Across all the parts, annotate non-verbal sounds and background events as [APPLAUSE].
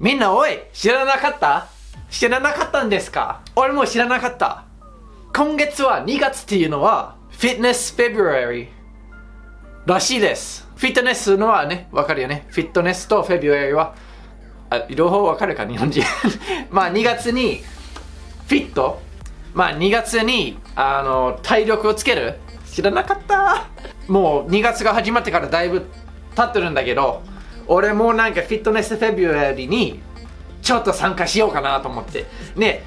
みんなおい知らなかった？知らなかったんですか？俺も知らなかった。今月は2月っていうのは Fitness February らしいです。フィットネスのはねわかるよね。フィットネスと February はあ両方わかるか日本人。[LAUGHS] まあ2月にフィットまあ2月にあの体力をつける。知らなかった。もう2月が始まってからだいぶ経ってるんだけど俺もなんかフィットネスフェブラリーにちょっと参加しようかなと思って。ね。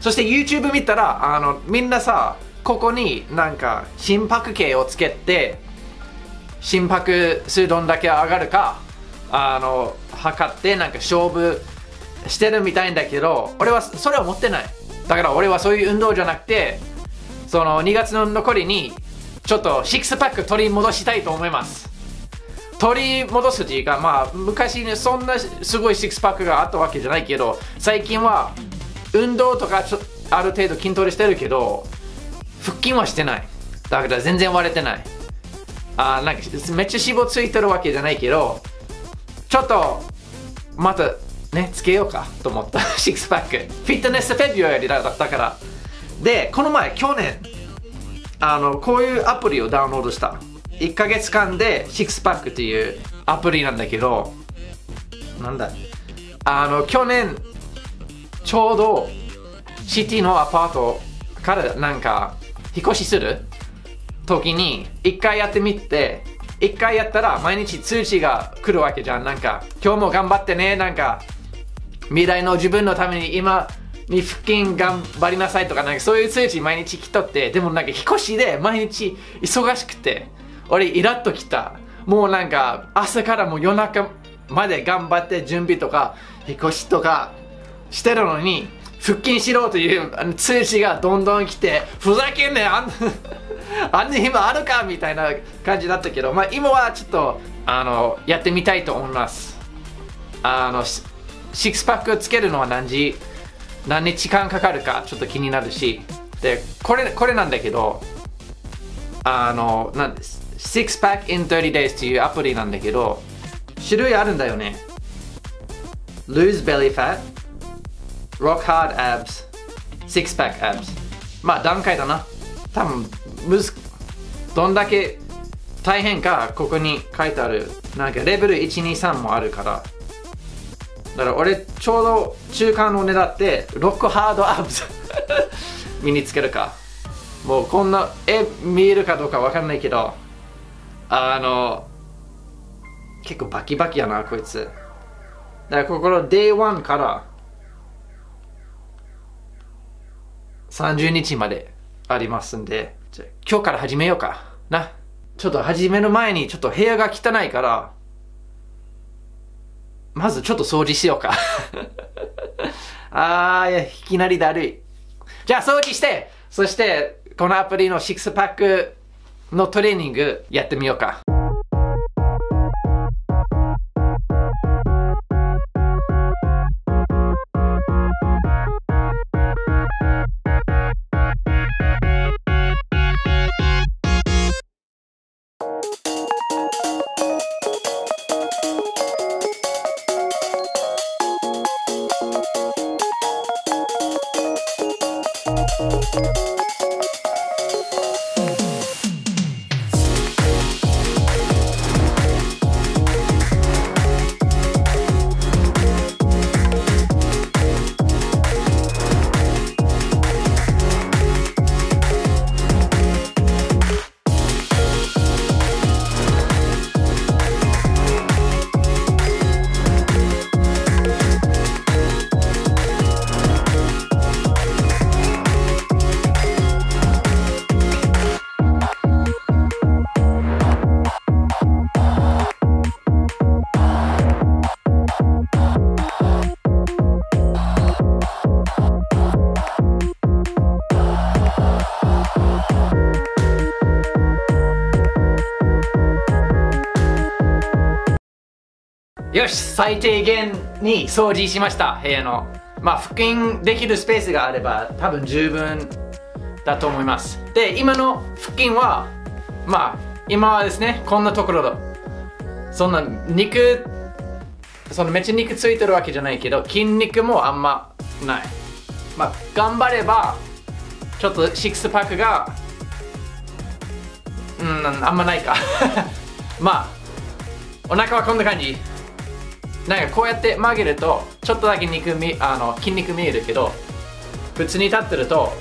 そして YouTube 見たらあのみんなさここになんか心拍計をつけて心拍数どんだけ上がるかあの測ってなんか勝負してるみたいんだけど俺はそれを持ってない。だから俺はそういう運動じゃなくてその2月の残りにちょっとシックスパック取り戻したいと思います。取り戻すっていうかまあ昔ねそんなすごいシックスパックがあったわけじゃないけど最近は運動とかちょある程度筋トレしてるけど腹筋はしてない。だから全然割れてない。あなんかめっちゃ脂肪ついてるわけじゃないけどちょっとまたねつけようかと思った。[LAUGHS] シックスパック。 Fitness February だだから。でこの前去年あのこういうアプリをダウンロードした1ヶ月間でシックスパックっていうアプリなんだけどなんだあの去年ちょうどシティのアパートからなんか引っ越しする時に1回やってみて1回やったら毎日通知が来るわけじゃん。なんか今日も頑張ってねなんか未来の自分のために今に腹筋頑張りなさいとかなんかそういう通知毎日来とってでもなんか引っ越しで毎日忙しくて俺イラッときた。もうなんか朝からもう夜中まで頑張って準備とか引っ越しとかしてるのに腹筋しろという通知がどんどん来てふざけんねあん [LAUGHS] あんな暇あるかみたいな感じだったけど、まあ、今はちょっとあのやってみたいと思います。あのシックスパックつけるのは何時何日間かかるかちょっと気になるし。でこれこれなんだけどあのなんです。Six Pack in 30 Days っていうアプリなんだけど種類あるんだよね。Lose belly fat Rock hard abs 6pack abs. まあ段階だな。多分むずどんだけ大変かここに書いてある。なんかレベル123もあるから。だから俺ちょうど中間を狙ってロックハードアップ身につけるか。もうこんな絵見えるかどうかわかんないけど。あの結構バキバキやなこいつ。だからここの Day1 から30日までありますんで今日から始めようか。な。ちょっと始める前にちょっと部屋が汚いからまずちょっと掃除しようか。[LAUGHS] あーいきなりだるい。じゃあ掃除して。そしてこのアプリのシックスパックのトレーニングやってみようか。よし最低限に掃除しました部屋の。まあ腹筋できるスペースがあれば多分十分だと思います。で今の腹筋はまあ今はですねこんなところだそんな肉そのめっちゃ肉ついてるわけじゃないけど筋肉もあんまない。まあ頑張ればちょっとシックスパックがうんあんまないか。[LAUGHS] まあお腹はこんな感じ。なんかこうやって曲げるとちょっとだけ肉みあの筋肉見えるけど普通に立ってると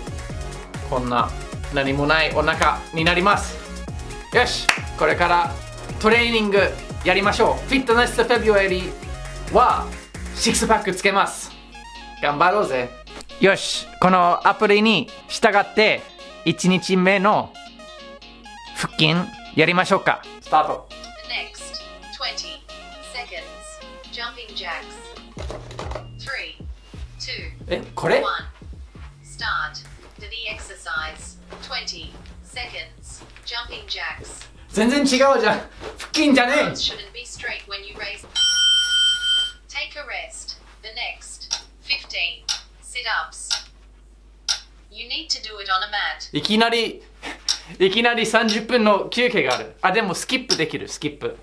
こんな何もないお腹になります。よしこれからトレーニングやりましょう。フィットネスフェブラリーはシックスパックつけます。頑張ろうぜ。よしこのアプリに従って1日目の腹筋やりましょうか。スタート。えこれ？全然違うじゃん。腹筋じゃねえ。いきなりいきなり30分の休憩がある。あでもスキップできる。スキップ。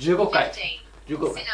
15回。15回。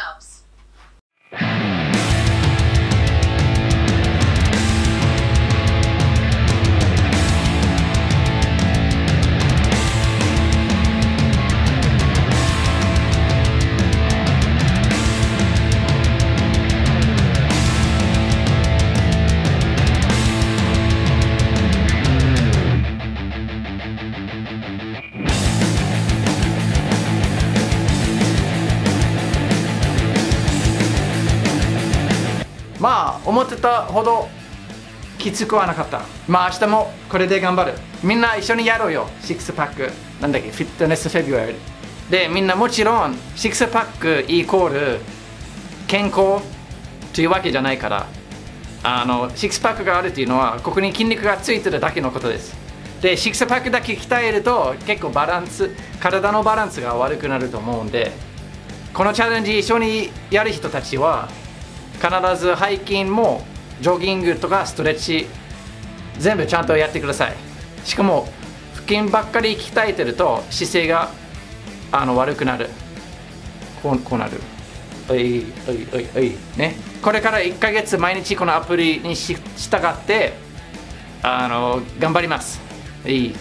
まあ思ってたほどきつくはなかった。まあ明日もこれで頑張る。みんな一緒にやろうよ。シックスパック。なんだっけ？ Fitness February でみんなもちろんシックスパックイコール健康というわけじゃないから。あのシックスパックがあるっていうのはここに筋肉がついてるだけのことです。でシックスパックだけ鍛えると結構バランス体のバランスが悪くなると思うんでこのチャレンジ一緒にやる人たちは必ず背筋もジョギングとかストレッチ全部ちゃんとやってください。しかも腹筋ばっかり鍛えてると姿勢があの悪くなる。こうこうなる。おいおいおいおい。ね。これから1ヶ月毎日このアプリにし従ってあの頑張ります。いい